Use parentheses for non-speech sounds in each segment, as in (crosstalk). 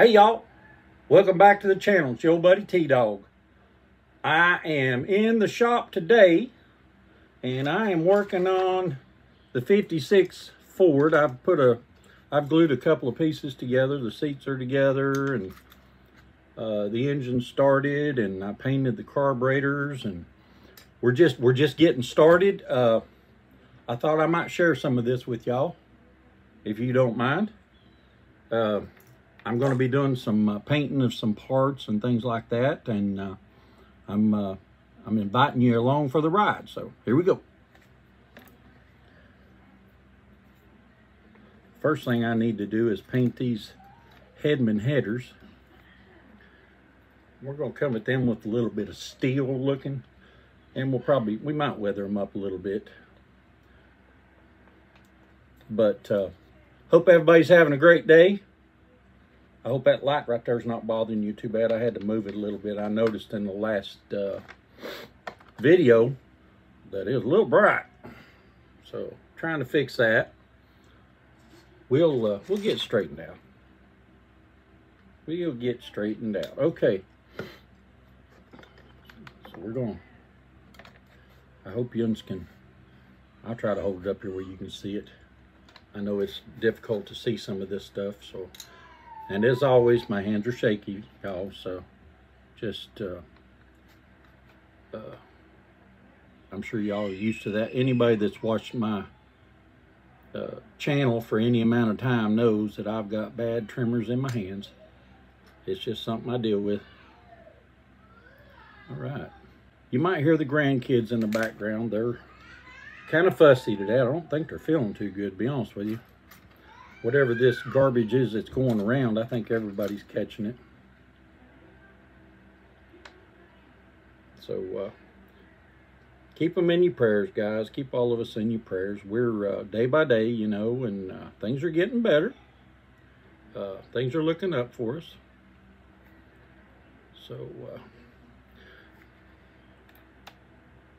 Hey y'all, welcome back to the channel. It's your buddy T-Dawg. I am in the shop today and I am working on the 56 Ford. I've put a, I've glued a couple of pieces together. The seats are together and uh, the engine started and I painted the carburetors and we're just, we're just getting started. Uh, I thought I might share some of this with y'all, if you don't mind. Uh, I'm going to be doing some uh, painting of some parts and things like that, and uh, I'm uh, I'm inviting you along for the ride. So here we go. First thing I need to do is paint these Hedman headers. We're going to come at them with a little bit of steel looking, and we'll probably we might weather them up a little bit. But uh, hope everybody's having a great day. I hope that light right there is not bothering you too bad. I had to move it a little bit. I noticed in the last uh, video that it was a little bright. So trying to fix that. We'll uh, we'll get straightened out. We'll get straightened out. Okay. So we're going. I hope you can. I'll try to hold it up here where you can see it. I know it's difficult to see some of this stuff, so and as always, my hands are shaky, y'all, so just, uh, uh, I'm sure y'all are used to that. Anybody that's watched my uh, channel for any amount of time knows that I've got bad tremors in my hands. It's just something I deal with. All right. You might hear the grandkids in the background. They're kind of fussy today. I don't think they're feeling too good, to be honest with you whatever this garbage is that's going around, I think everybody's catching it. So uh, keep them in your prayers, guys. Keep all of us in your prayers. We're uh, day by day, you know, and uh, things are getting better. Uh, things are looking up for us. So uh,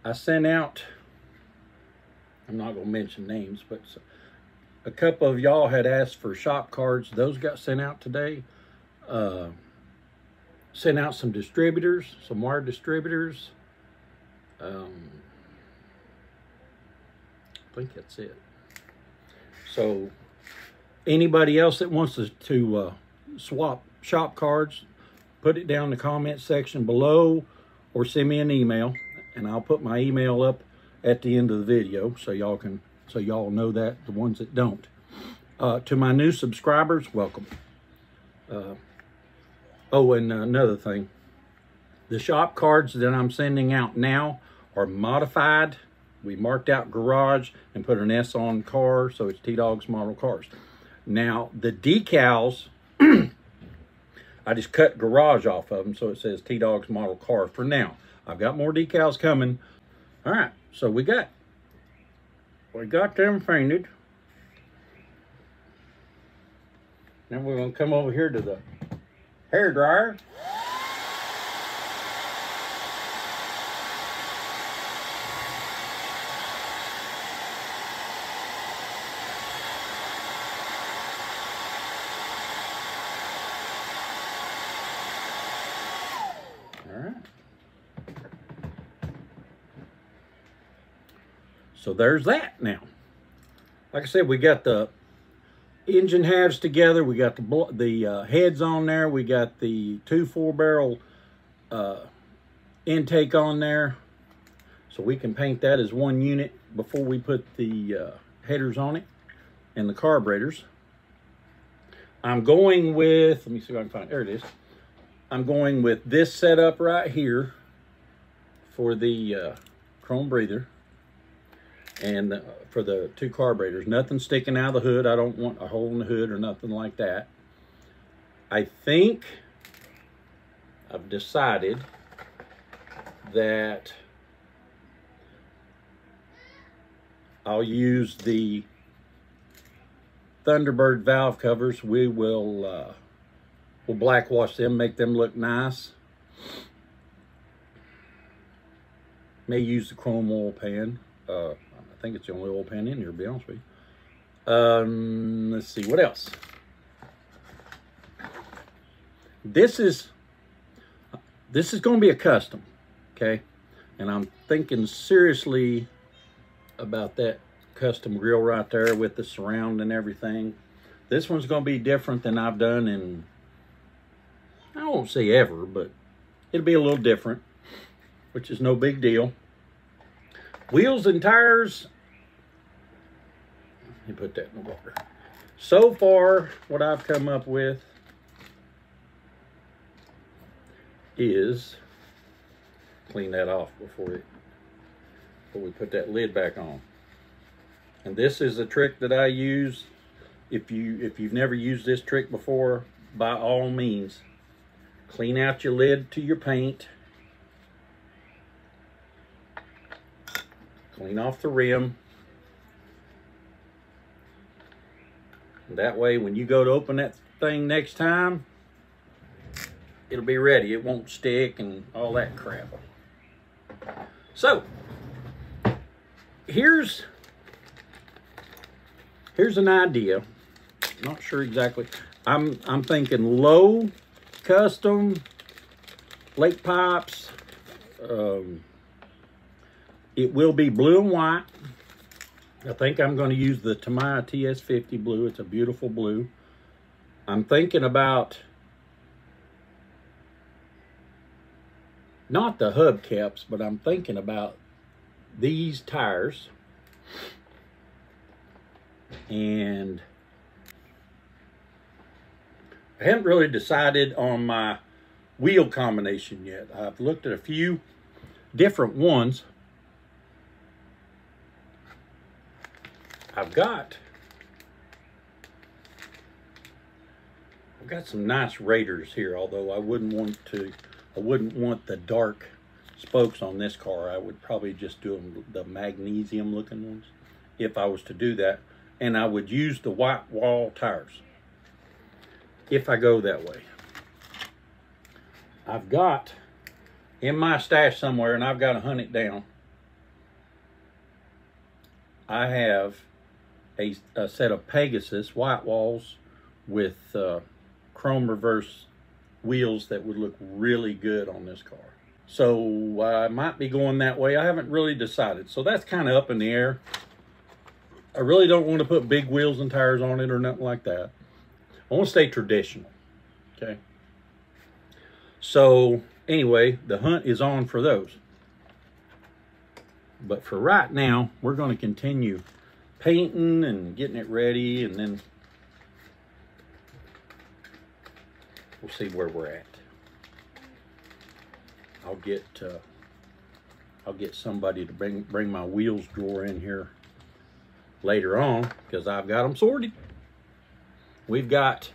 I sent out, I'm not going to mention names, but a couple of y'all had asked for shop cards. Those got sent out today. Uh, sent out some distributors, some wire distributors. Um, I think that's it. So anybody else that wants to, to uh, swap shop cards, put it down in the comment section below or send me an email and I'll put my email up at the end of the video so y'all can so y'all know that, the ones that don't. Uh, to my new subscribers, welcome. Uh, oh, and another thing. The shop cards that I'm sending out now are modified. We marked out garage and put an S on car, so it's T-Dawg's model cars. Now, the decals, (clears throat) I just cut garage off of them, so it says T-Dawg's model car for now. I've got more decals coming. All right, so we got we got them painted. Then we're going to come over here to the hair dryer. So there's that now. Like I said, we got the engine halves together. We got the the uh, heads on there. We got the two four barrel uh, intake on there. So we can paint that as one unit before we put the uh, headers on it and the carburetors. I'm going with, let me see if I can find, there it is. I'm going with this setup right here for the uh, chrome breather and the, for the two carburetors. Nothing sticking out of the hood. I don't want a hole in the hood or nothing like that. I think I've decided that I'll use the Thunderbird valve covers. We will uh, we'll blackwash them, make them look nice. May use the chrome oil pan. Uh, think it's the only oil pan in here, to be honest with you. Um, let's see, what else? this is this is going to be a custom, okay? And I'm thinking seriously about that custom grill right there with the surround and everything. This one's going to be different than I've done in, I won't say ever, but it'll be a little different, which is no big deal. Wheels and tires, me put that in the water. So far, what I've come up with is clean that off before it before we put that lid back on. And this is a trick that I use. If you if you've never used this trick before, by all means, clean out your lid to your paint. Clean off the rim. That way when you go to open that thing next time, it'll be ready. It won't stick and all that crap. So, here's here's an idea. Not sure exactly. I'm I'm thinking low custom lake pipes. Um, it will be blue and white. I think I'm going to use the Tamiya TS50 blue. It's a beautiful blue. I'm thinking about not the hubcaps, but I'm thinking about these tires and I haven't really decided on my wheel combination yet. I've looked at a few different ones. I've got I've got some nice Raiders here, although I wouldn't want to I wouldn't want the dark spokes on this car. I would probably just do them the magnesium looking ones if I was to do that. And I would use the white wall tires if I go that way. I've got in my stash somewhere, and I've got to hunt it down. I have a, a set of Pegasus white walls with uh, chrome reverse wheels that would look really good on this car. So I might be going that way. I haven't really decided. So that's kind of up in the air. I really don't want to put big wheels and tires on it or nothing like that. I want to stay traditional. Okay. So anyway, the hunt is on for those. But for right now, we're going to continue painting and getting it ready and then we'll see where we're at. I'll get uh, I'll get somebody to bring bring my wheels drawer in here later on because I've got them sorted. We've got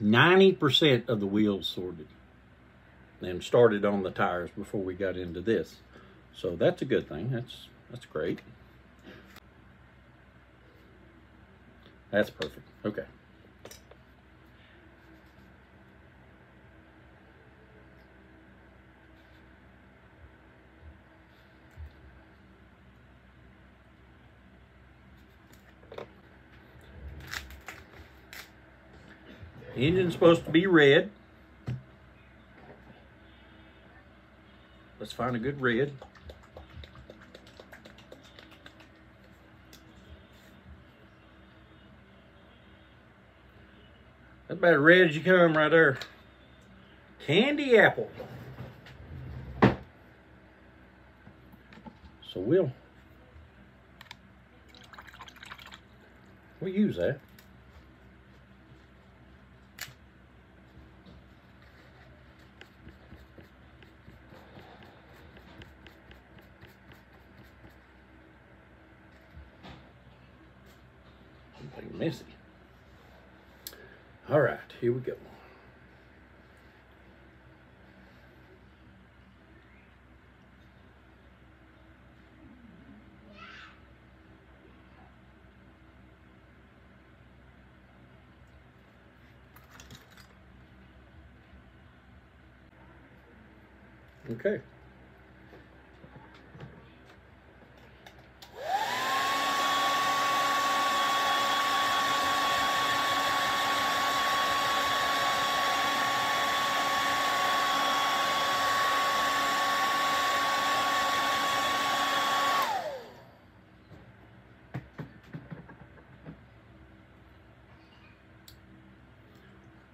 90% of the wheels sorted and started on the tires before we got into this. So that's a good thing. That's that's great. That's perfect. Okay. Engine's supposed to be red. Let's find a good red. That's about red as you come right there. Candy apple. So we'll, we'll use that. Something messy. All right, here we go. Okay.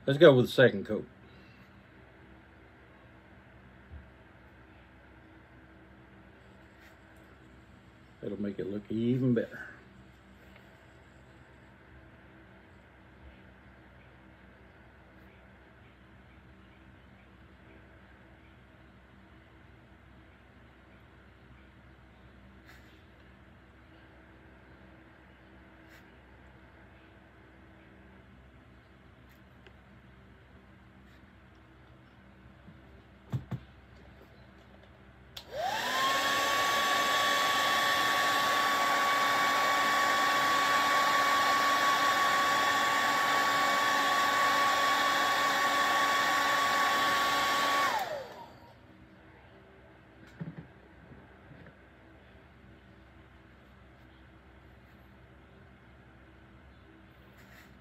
Let's go with the second coat. It'll make it look even better.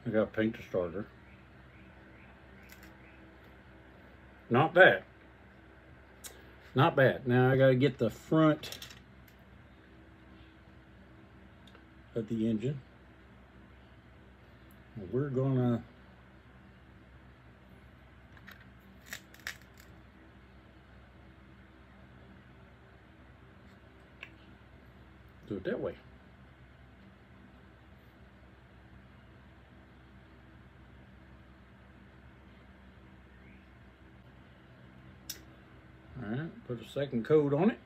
I got paint the starter. Not bad. Not bad. Now I got to get the front of the engine. We're gonna do it that way. All right, put a second coat on it.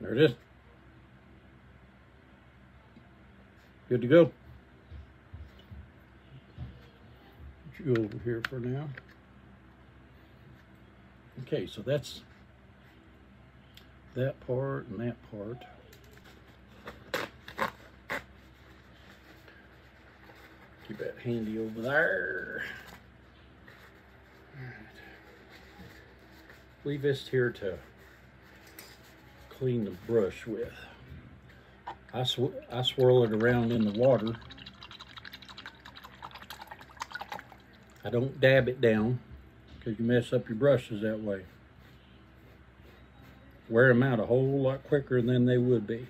There it is. Good to go. Put you over here for now. Okay, so that's that part and that part. Keep that handy over there. Leave this here to clean the brush with. I, sw I swirl it around in the water. I don't dab it down because you mess up your brushes that way. Wear them out a whole lot quicker than they would be.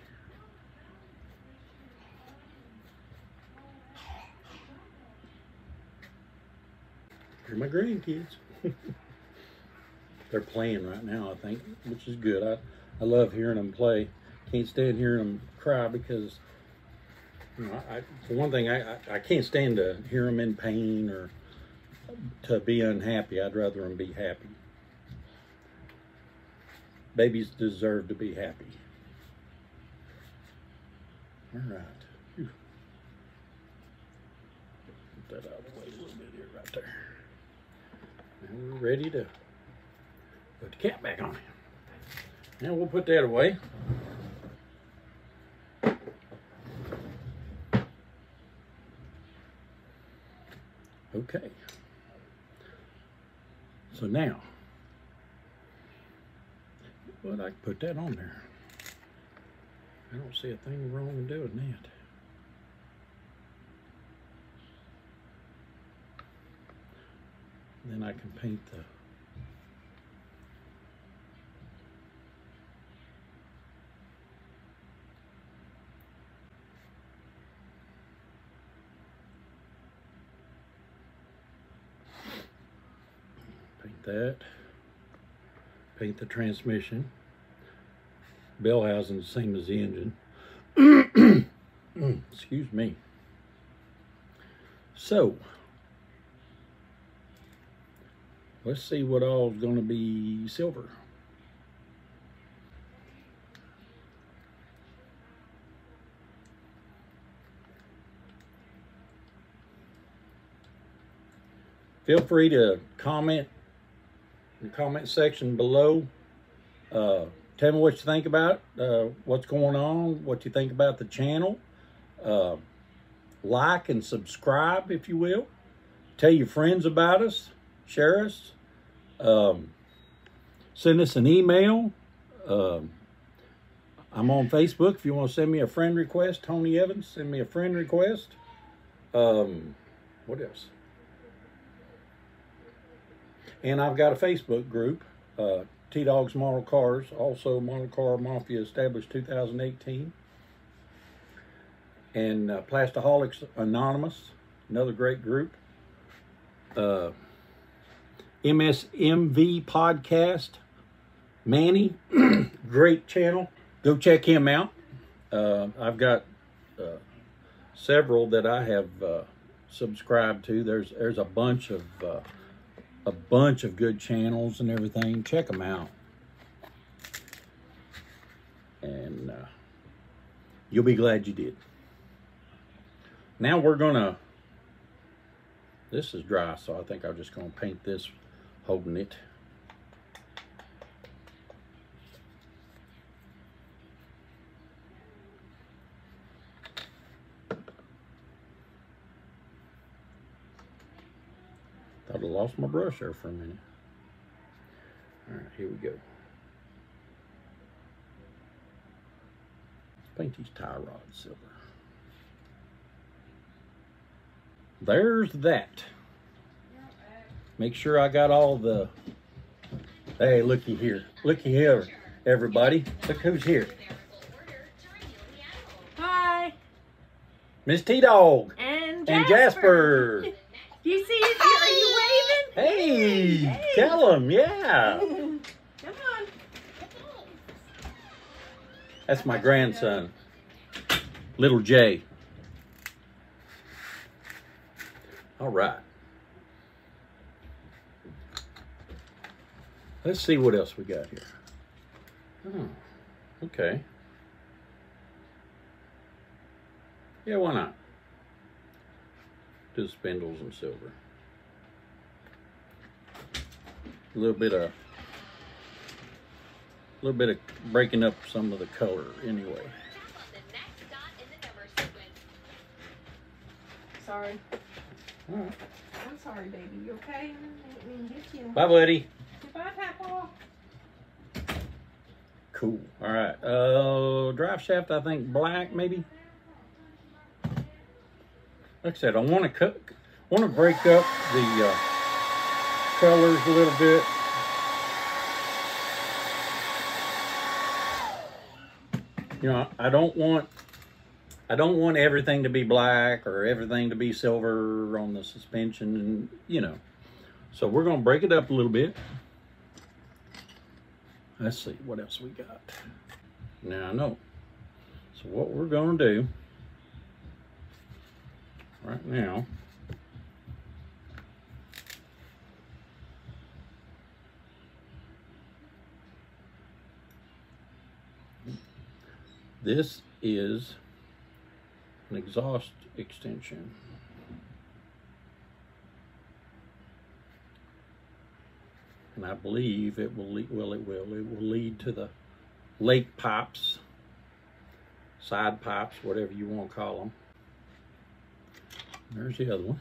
Here my grandkids. (laughs) They're playing right now, I think, which is good. I, I love hearing them play. Can't stand hearing them cry because, you know, I, for one thing, I, I, I can't stand to hear them in pain or to be unhappy. I'd rather them be happy. Babies deserve to be happy. All right. Put that out of the way a little bit here, right there. And we're ready to put the cap back on. Now we'll put that away. Okay. So now, well, I can put that on there. I don't see a thing wrong with doing that. Then I can paint the paint that. Paint the transmission. Bell housing the same as the engine. (clears throat) Excuse me. So, let's see what all is going to be silver. Feel free to comment the comment section below. Uh, tell me what you think about uh, what's going on, what you think about the channel. Uh, like and subscribe, if you will. Tell your friends about us. Share us. Um, send us an email. Um, I'm on Facebook. If you want to send me a friend request, Tony Evans, send me a friend request. Um, what else? And I've got a Facebook group, uh, T Dawgs Model Cars, also Model Car Mafia established 2018. And uh, Plastaholics Anonymous, another great group. Uh, MSMV Podcast, Manny, (clears throat) great channel. Go check him out. Uh, I've got uh, several that I have uh, subscribed to. There's there's a bunch of uh, a bunch of good channels and everything. Check them out, and uh, you'll be glad you did. Now we're gonna. This is dry, so I think I'm just gonna paint this, holding it. Thought I lost my brush there for a minute. All right, here we go. Paint these tie rods silver. There's that. Make sure I got all the. Hey, looky here. Looky here, everybody. Look who's here. Hi. Miss T Dawg And Jasper. and Jasper. Do (laughs) you see it? Are you Hey, Hey. tell him, yeah. (laughs) Come on. That's my grandson, little Jay. All right. Let's see what else we got here. Oh, okay. Yeah, why not? Do spindles and silver. A little bit of a little bit of breaking up some of the color anyway. Sorry. Right. I'm sorry, baby. You okay? I didn't hit you. Bye, buddy. Goodbye, Papa. Cool. All right. Uh, drive shaft. I think black, maybe. Like I said, I want to cut, want to break up the uh, colors a little bit. You know, I don't want, I don't want everything to be black or everything to be silver on the suspension, and you know. So we're gonna break it up a little bit. Let's see what else we got. Now I know. So what we're gonna do right now. This is an exhaust extension. and I believe it will lead, well it will, it will lead to the lake pipes, side pipes, whatever you want to call them. There's the other one.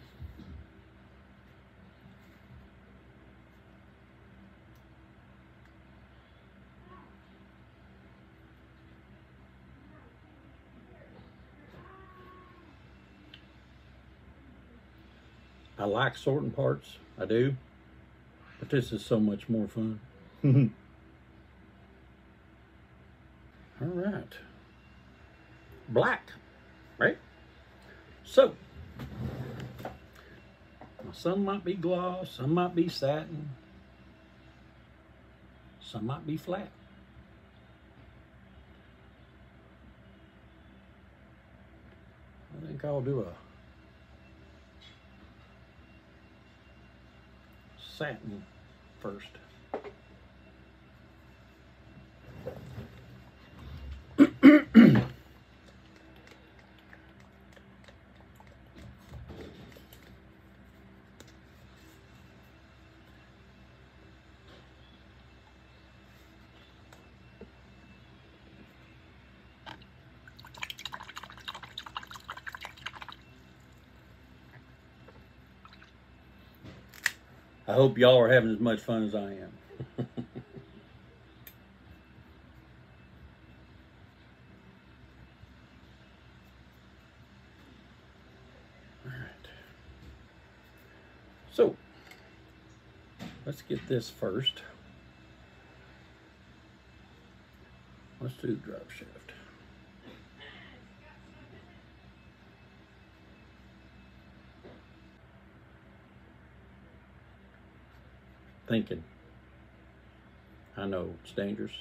I like sorting parts, I do. But this is so much more fun. (laughs) All right. Black, right? So, some might be gloss, some might be satin, some might be flat. I think I'll do a satin first. hope y'all are having as much fun as I am. (laughs) All right. So, let's get this first. Let's do drive shaft. Thinking. I know it's dangerous.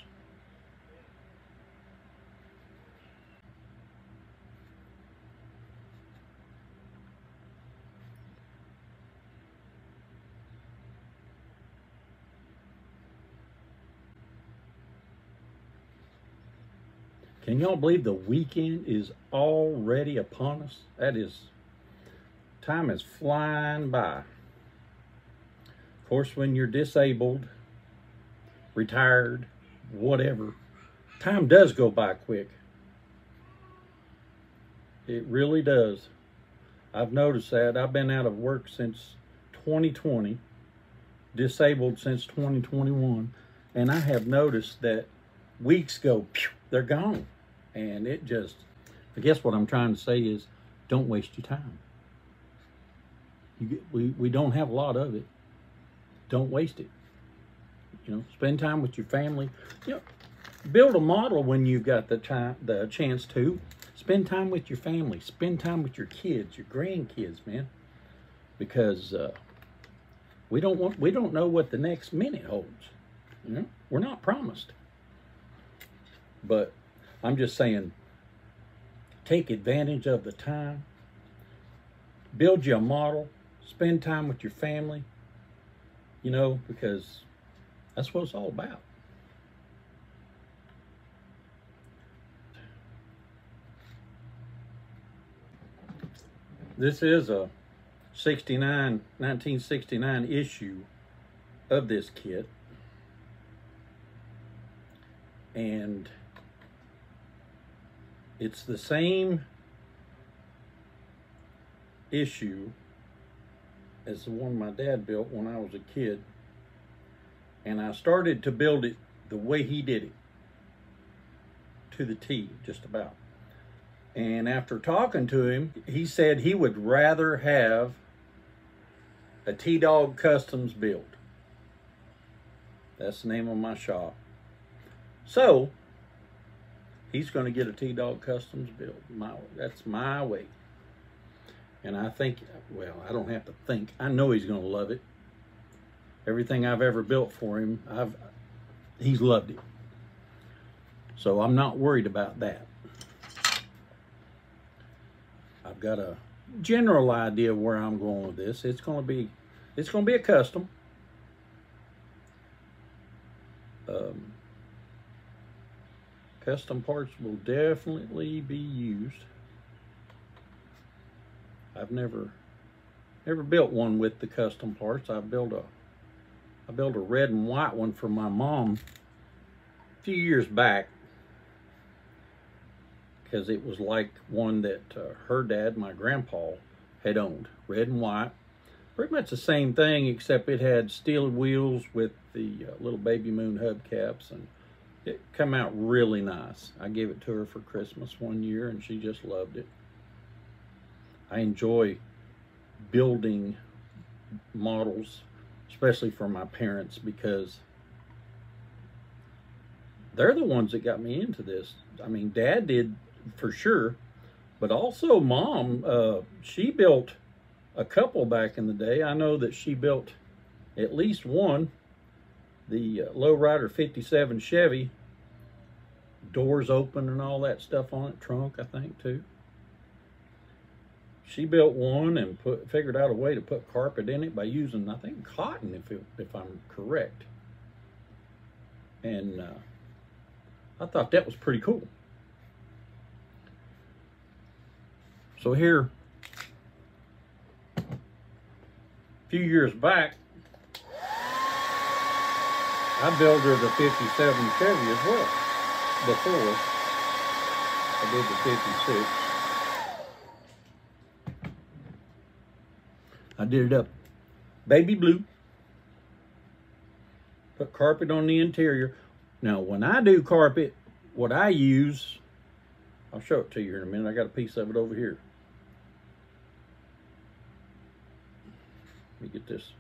Can y'all believe the weekend is already upon us? That is, time is flying by. Of course, when you're disabled, retired, whatever, time does go by quick. It really does. I've noticed that. I've been out of work since 2020, disabled since 2021, and I have noticed that weeks go, pew, they're gone. And it just, I guess what I'm trying to say is don't waste your time. You we, we don't have a lot of it. Don't waste it. You know, spend time with your family. You know, build a model when you've got the time, the chance to. Spend time with your family. Spend time with your kids, your grandkids, man. Because uh, we don't want, we don't know what the next minute holds. You know, we're not promised. But I'm just saying, take advantage of the time. Build you a model. Spend time with your family. You know, because that's what it's all about. This is a 69, 1969 issue of this kit. And it's the same issue as the one my dad built when I was a kid. And I started to build it the way he did it. To the T, just about. And after talking to him, he said he would rather have a T-Dawg Customs build. That's the name of my shop. So, he's going to get a T-Dawg Customs build. My, that's my way. And I think, well, I don't have to think. I know he's going to love it. Everything I've ever built for him, I've he's loved it. So I'm not worried about that. I've got a general idea where I'm going with this. It's going to be, it's going to be a custom. Um, custom parts will definitely be used. I've never, never built one with the custom parts. I built a, I built a red and white one for my mom a few years back because it was like one that uh, her dad, my grandpa, had owned. Red and white. Pretty much the same thing, except it had steel wheels with the uh, little baby moon hubcaps, and it come out really nice. I gave it to her for Christmas one year, and she just loved it. I enjoy building models, especially for my parents, because they're the ones that got me into this. I mean, Dad did for sure. But also, mom, uh, she built a couple back in the day. I know that she built at least one, the uh, Lowrider 57 Chevy, doors open and all that stuff on it, trunk, I think, too. She built one and put figured out a way to put carpet in it by using, I think, cotton, if, it, if I'm correct. And uh, I thought that was pretty cool. So here, a few years back, I built her the 57 Chevy as well. Before I did the 56. I did it up baby blue. Put carpet on the interior. Now, when I do carpet, what I use, I'll show it to you in a minute. I got a piece of it over here. Let me get this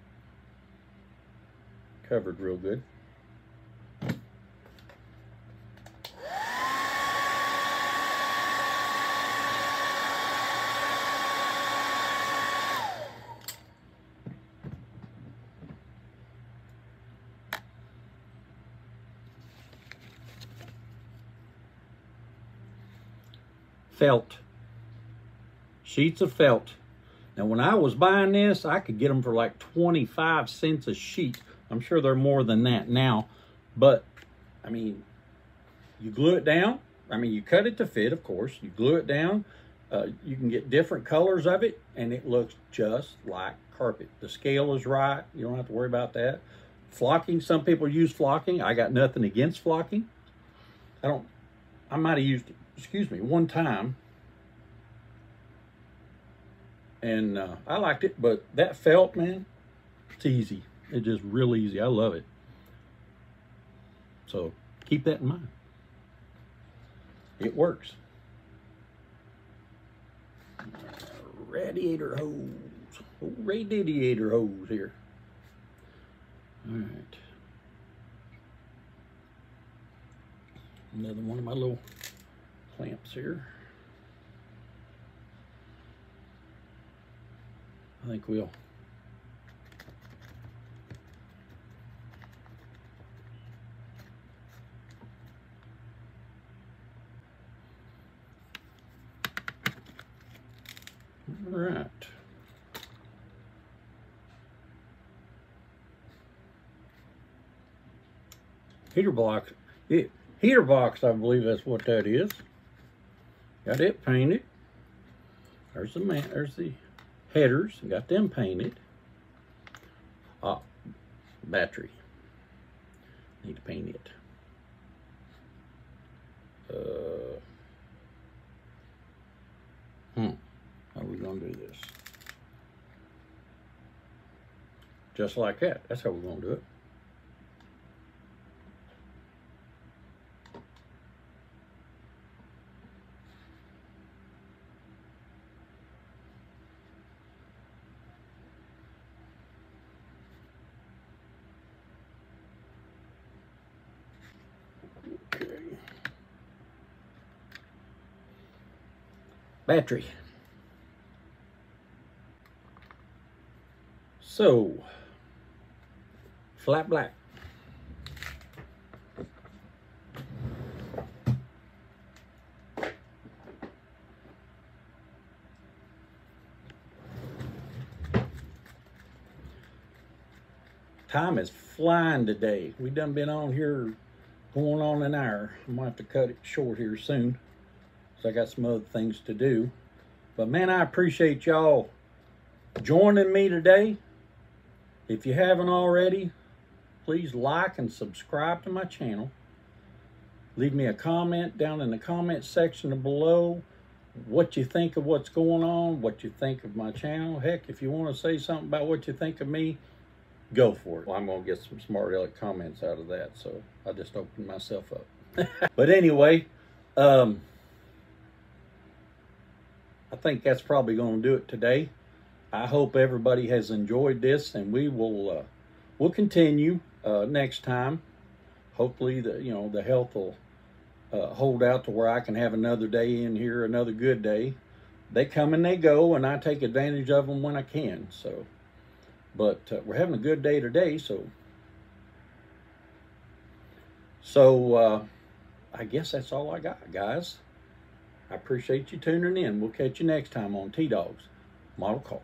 covered real good. Felt. Sheets of felt. Now, when I was buying this, I could get them for like 25 cents a sheet. I'm sure they're more than that now. But, I mean, you glue it down. I mean, you cut it to fit, of course. You glue it down. Uh, you can get different colors of it, and it looks just like carpet. The scale is right. You don't have to worry about that. Flocking, some people use flocking. I got nothing against flocking. I don't, I might have used, excuse me, one time and uh, I liked it. But that felt, man, it's easy. It's just real easy. I love it. So keep that in mind. It works. Radiator hose. Oh, radiator hose here. All right. Another one of my little clamps here. I think we'll All right. Heater box. It, heater box, I believe that's what that is. Got it painted. There's the man. There's the headers, got them painted. Ah, battery. Need to paint it. Uh, hmm, how are we gonna do this? Just like that, that's how we're gonna do it. Battery. So, flat black. Time is flying today. We've done been on here going on an hour. I'm gonna have to cut it short here soon. I got some other things to do. But man, I appreciate y'all joining me today. If you haven't already, please like and subscribe to my channel. Leave me a comment down in the comment section below what you think of what's going on, what you think of my channel. Heck, if you want to say something about what you think of me, go for it. Well, I'm going to get some smart aleck comments out of that, so I just opened myself up. (laughs) but anyway, um, I think that's probably going to do it today. I hope everybody has enjoyed this, and we will uh, we'll continue uh, next time. Hopefully, the you know the health will uh, hold out to where I can have another day in here, another good day. They come and they go, and I take advantage of them when I can. So, but uh, we're having a good day today, so so uh, I guess that's all I got, guys. I appreciate you tuning in. We'll catch you next time on T-Dawgs Model Car.